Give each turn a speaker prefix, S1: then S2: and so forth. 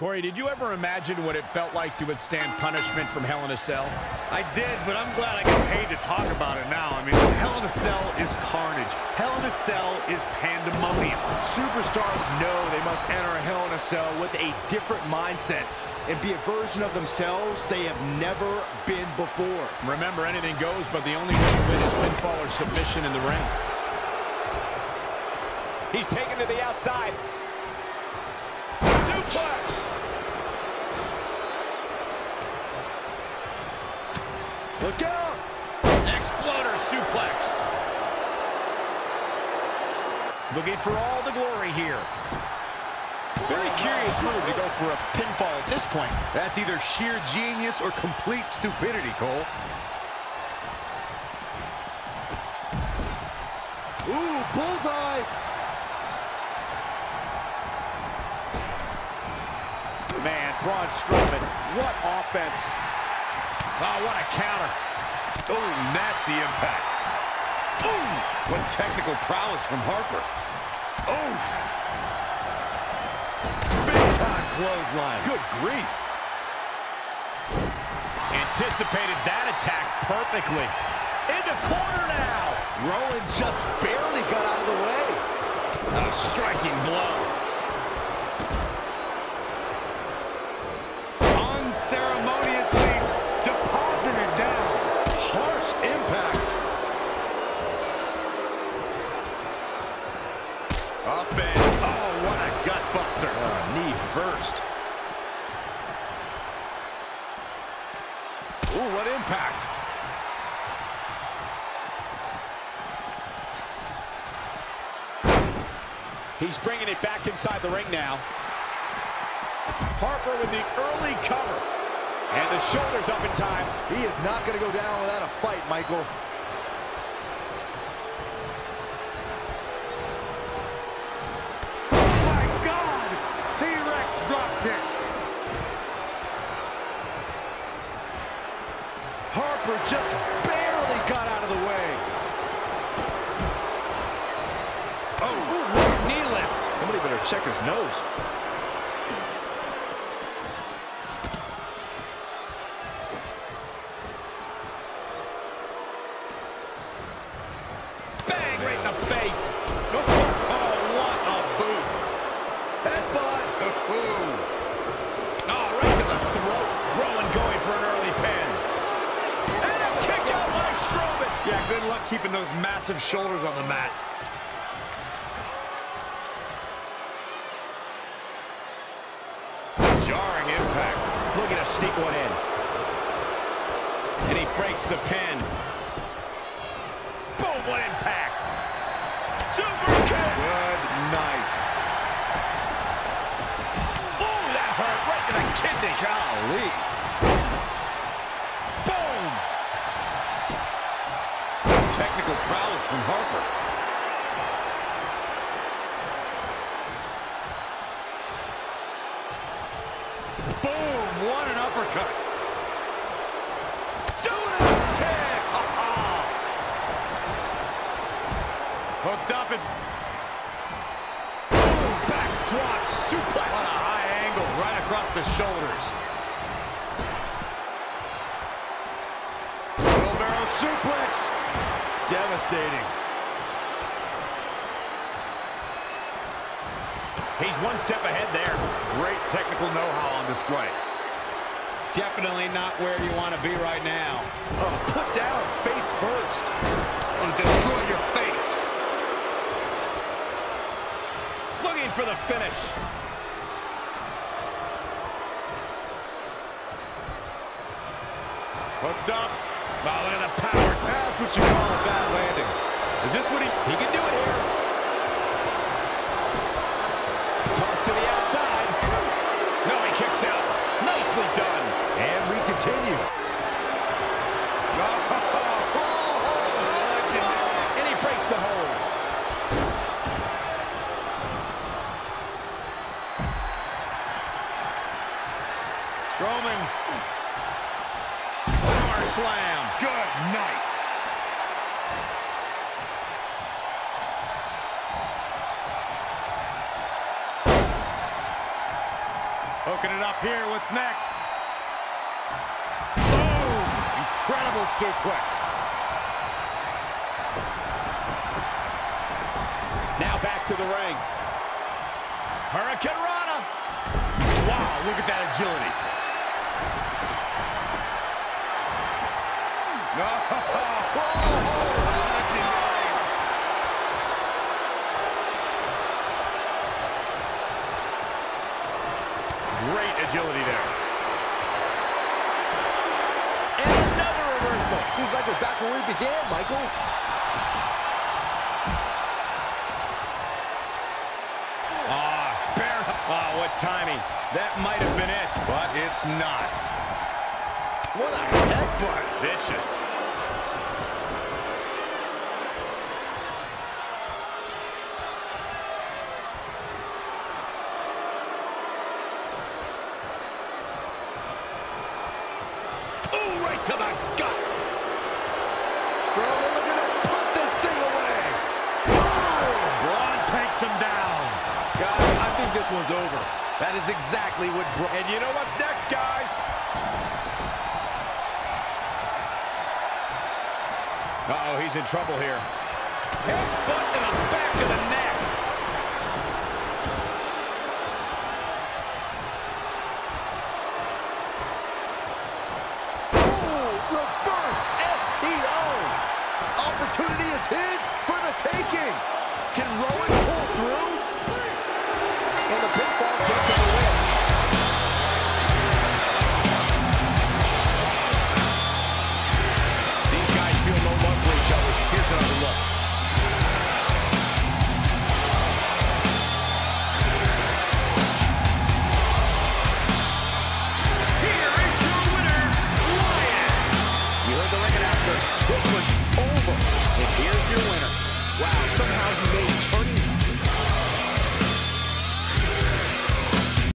S1: Corey, did you ever imagine what it felt like to withstand punishment from Hell in a Cell?
S2: I did, but I'm glad I get paid to talk about it now. I mean, Hell in a Cell is carnage. Hell in a Cell is pandemonium.
S3: Superstars know they must enter a Hell in a Cell with a different mindset and be a version of themselves they have never been before.
S1: Remember, anything goes, but the only way to win is pinfall or submission in the ring.
S4: He's taken to the outside.
S3: Look out!
S1: Exploder suplex. Looking for all the glory here. Very curious move to go for a pinfall at this point.
S2: That's either sheer genius or complete stupidity, Cole.
S3: Ooh, bullseye!
S4: Man, Braun Strowman, what offense.
S1: Oh, what a counter.
S2: Oh, nasty impact. Ooh, what technical prowess from Harper. Oh, big time clothesline.
S3: Good grief!
S1: Anticipated that attack perfectly.
S3: In the corner now! Rowan just barely got out of the way.
S1: A striking blow.
S2: What
S3: impact.
S4: He's bringing it back inside the ring now.
S1: Harper with the early cover.
S4: And the shoulders up in time.
S3: He is not going to go down without a fight, Michael. Harper just barely got out of the way.
S1: Oh, a knee lift.
S3: Somebody better check his nose.
S1: Bang right in the face.
S2: Oh, what a boot.
S3: Headbutt.
S1: Oh, right to the throat. Rowan going for an early pin.
S3: And a kick out by Strowman.
S2: Yeah, good luck keeping those massive shoulders on the mat.
S1: Jarring impact.
S4: Looking to sneak one in. And he breaks the pin.
S1: Boom, what impact. Super kick.
S2: Good night.
S1: Ooh, that hurt right to the kidney.
S3: Golly.
S2: Technical prowess from Harper. Boom! What an uppercut.
S1: Judas kick.
S2: Hooked up and
S1: Boom, backdrop suplex.
S2: on a high angle right across the shoulders.
S3: Suplex. Devastating.
S1: He's one step ahead there.
S2: Great technical know-how on display.
S4: Definitely not where you want to be right now.
S3: Oh, put down face first.
S2: To destroy your face.
S1: Looking for the finish.
S2: Hooked up.
S1: Oh, look at the power.
S3: That's what you call a bad landing.
S1: Is this what he... He can do it here.
S4: Toss to the outside.
S1: No, he kicks out. Nicely done.
S3: And we continue.
S1: Oh, oh, oh, and he breaks the hold.
S2: Strowman
S1: slam.
S2: Good night. Hooking it up here. What's next?
S3: Boom! Incredible suplex.
S4: Now back to the ring.
S1: Hurricane Rana.
S2: Wow, look at that agility.
S3: Where we began, Michael.
S1: Ah, bear. Ah, what timing. That might have been it.
S2: But it's not.
S3: What a headbutt.
S1: Vicious.
S3: To the gut. Strowman looking to put this thing away.
S2: Braun takes him down.
S3: Guys, I think this one's over. That is exactly what Braun...
S1: And you know what's next, guys? Uh-oh, he's in trouble here.
S4: Headbutt to the back of the neck.
S3: Opportunity is his for the taking. Can Rowan pull through? And the pinfall gets.